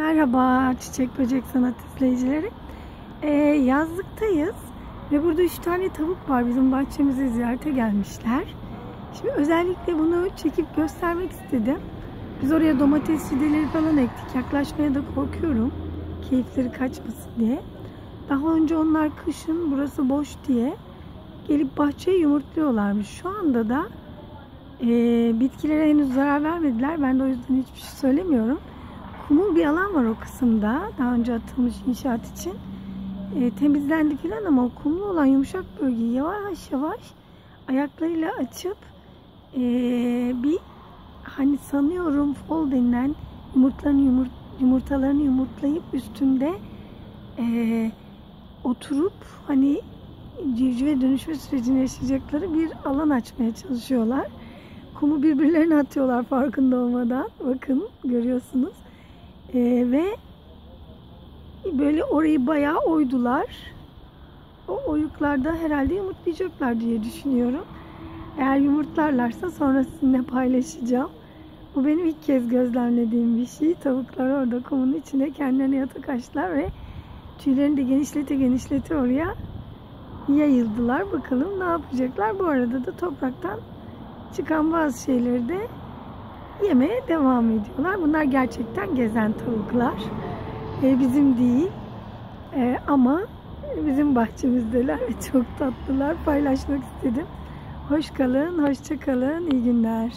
Merhaba Çiçek Böcek Sanat izleyicileri. Ee, yazlıktayız ve burada üç tane tavuk var. Bizim bahçemize ziyarete gelmişler. Şimdi özellikle bunu çekip göstermek istedim. Biz oraya domates fideleri falan ektik. Yaklaşmaya da korkuyorum. Keyifleri kaçmasın diye. Daha önce onlar kışın burası boş diye gelip bahçeye yumurtluyorlarmış. Şu anda da e, bitkilere henüz zarar vermediler. Ben de o yüzden hiçbir şey söylemiyorum. Kumul bir alan var o kısımda. Daha önce atılmış inşaat için. E, temizlendi falan ama o kumlu olan yumuşak bölgeyi yavaş yavaş ayaklarıyla açıp e, bir hani sanıyorum fol denilen yumurtlarını yumurt, yumurtalarını yumurtlayıp üstünde e, oturup hani civcive dönüşme sürecini yaşayacakları bir alan açmaya çalışıyorlar. Kumu birbirlerine atıyorlar farkında olmadan. Bakın görüyorsunuz. Ee, ve böyle orayı bayağı oydular. O oyuklarda herhalde yumurtlayacaklar diye düşünüyorum. Eğer yumurtlarlarsa sonra sizinle paylaşacağım. Bu benim ilk kez gözlemlediğim bir şey. Tavuklar orada kumun içinde kendilerine yatak açtılar ve tüylerini de genişlete genişlete oraya yayıldılar. Bakalım ne yapacaklar. Bu arada da topraktan çıkan bazı şeyleri de yemeye devam ediyorlar. Bunlar gerçekten gezen tavuklar. Ee, bizim değil. Ee, ama bizim bahçemizdeler ve çok tatlılar. Paylaşmak istedim. Hoş kalın, hoşça kalın. İyi günler.